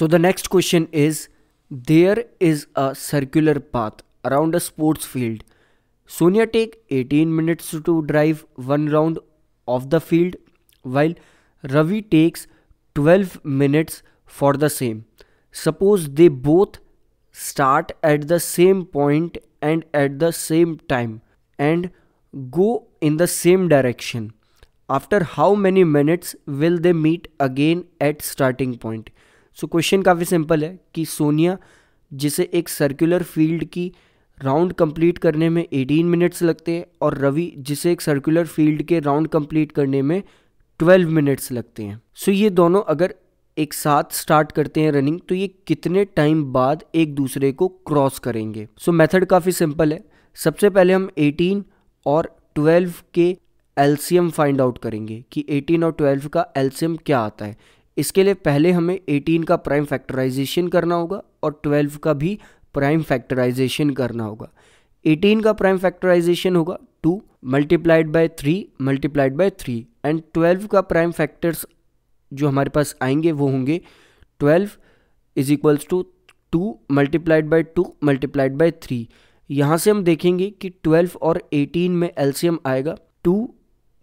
So the next question is there is a circular path around a sports field. Sonia take 18 minutes to drive one round of the field while Ravi takes 12 minutes for the same. Suppose they both start at the same point and at the same time and go in the same direction. After how many minutes will they meet again at starting point? So question काफ़ी simple है कि सोनिया, जिसे एक circular field की round complete करने में 18 minutes लगते हैं और रवि, जिसे एक सर्कुलर फ़ील्ड के राउंड कंप्लीट करने में 12 मिनट्स लगते हैं। सो ये दोनों अगर एक साथ स्टार्ट करते हैं रनिंग तो ये कितने टाइम बाद एक दूसरे को क्रॉस करेंगे? सो मेथड काफ़ी सिंपल है। सबसे पहले हम 18 और 12 के एलसीएम फाइंड आउट करेंगे कि 18 और 12 का एलसीएम क्या आता है। इसके लिए पहले हमें 18 का प्राइम फैक्टराइजेशन करना होगा और 12 का भी प्राइम फैक्टराइजेशन करना होगा। 18 का प्राइम फैक्टराइजेशन होगा 2 multiplied by 3 multiplied by 3 and 12 का प्राइम फैक्टर्स जो हमारे पास आएँगे वो होंगे 12 is equals to two multiplied by two, multiplied by three. यहाँ से हम देखेंगे कि 12 और 18 में एलसीएम आएगा 2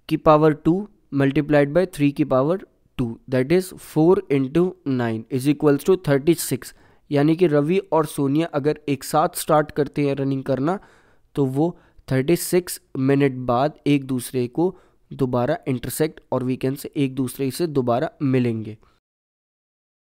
की पावर 2 मल्टीप्लाइड बाई थ्री की power two that is four into nine is equals to thirty six यानी कि रवि और सोनिया अगर एक साथ स्टार्ट करते हैं रनिंग करना तो वो थर्टी सिक्स मिनट बाद एक दूसरे को दोबारा इंटरसेक्ट और वीकेंड से एक दूसरे से दोबारा मिलेंगे।